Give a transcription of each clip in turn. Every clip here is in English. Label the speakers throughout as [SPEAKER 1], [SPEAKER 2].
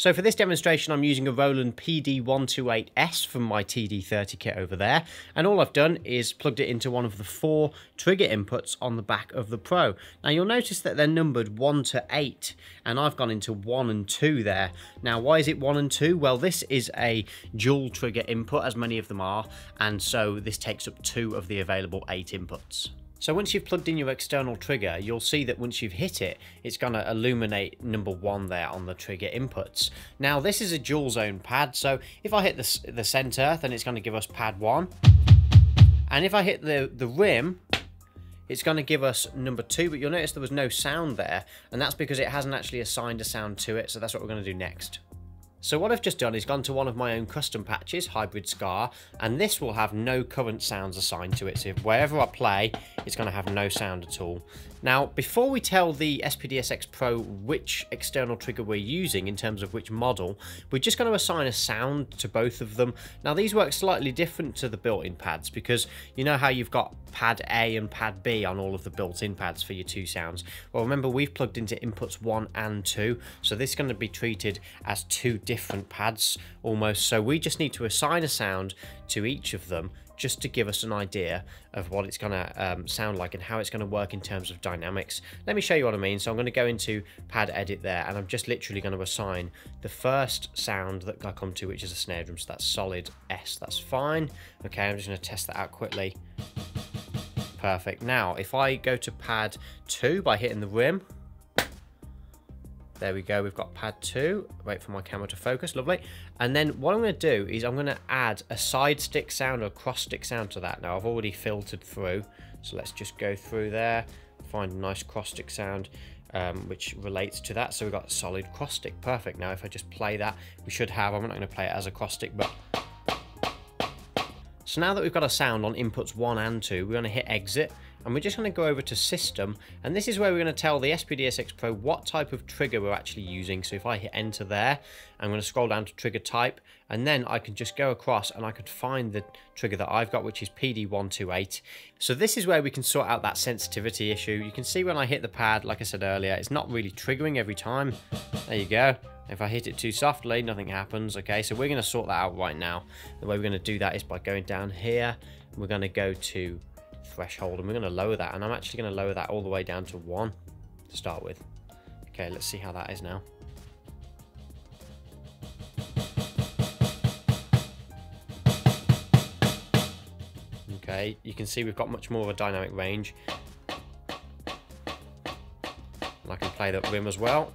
[SPEAKER 1] So for this demonstration, I'm using a Roland PD128S from my TD30 kit over there. And all I've done is plugged it into one of the four trigger inputs on the back of the Pro. Now you'll notice that they're numbered 1 to 8, and I've gone into 1 and 2 there. Now why is it 1 and 2? Well, this is a dual trigger input, as many of them are, and so this takes up two of the available 8 inputs. So once you've plugged in your external trigger, you'll see that once you've hit it, it's going to illuminate number one there on the trigger inputs. Now this is a dual zone pad, so if I hit the, the center, then it's going to give us pad one. And if I hit the, the rim, it's going to give us number two, but you'll notice there was no sound there, and that's because it hasn't actually assigned a sound to it, so that's what we're going to do next. So what I've just done is gone to one of my own custom patches, Hybrid Scar, and this will have no current sounds assigned to it. So wherever I play, it's going to have no sound at all. Now, before we tell the SPD-SX Pro which external trigger we're using in terms of which model, we're just going to assign a sound to both of them. Now, these work slightly different to the built-in pads because you know how you've got pad A and pad B on all of the built-in pads for your two sounds. Well, remember, we've plugged into inputs 1 and 2, so this is going to be treated as two different pads almost. So we just need to assign a sound to each of them just to give us an idea of what it's going to um, sound like and how it's going to work in terms of dynamics. Let me show you what I mean. So I'm going to go into pad edit there and I'm just literally going to assign the first sound that I come to, which is a snare drum. So that's solid S. That's fine. Okay, I'm just going to test that out quickly. Perfect. Now, if I go to pad 2 by hitting the rim, there we go, we've got pad two. Wait for my camera to focus, lovely. And then what I'm gonna do is I'm gonna add a side stick sound or a cross stick sound to that. Now I've already filtered through, so let's just go through there, find a nice cross stick sound. Um, which relates to that. So we've got solid cross stick. Perfect. Now if I just play that, we should have, I'm not going to play it as a cross stick, but so now that we've got a sound on inputs 1 and 2, we're going to hit exit and we're just going to go over to system and this is where we're going to tell the SPD-SX Pro what type of trigger we're actually using. So if I hit enter there, I'm going to scroll down to trigger type and then I can just go across and I can find the trigger that I've got which is PD128. So this is where we can sort out that sensitivity issue. You can see when I hit the pad, like I said earlier, it's not really triggering every time. There you go. If I hit it too softly, nothing happens. Okay, so we're going to sort that out right now. The way we're going to do that is by going down here. We're going to go to threshold and we're going to lower that. And I'm actually going to lower that all the way down to 1 to start with. Okay, let's see how that is now. Okay, you can see we've got much more of a dynamic range. And I can play that rim as well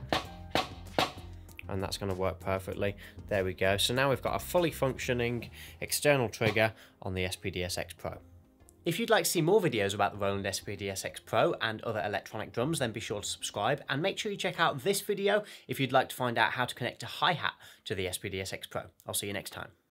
[SPEAKER 1] and that's going to work perfectly. There we go. So now we've got a fully functioning external trigger on the SPD-SX Pro. If you'd like to see more videos about the Roland SPD-SX Pro and other electronic drums, then be sure to subscribe and make sure you check out this video if you'd like to find out how to connect a hi-hat to the SPD-SX Pro. I'll see you next time.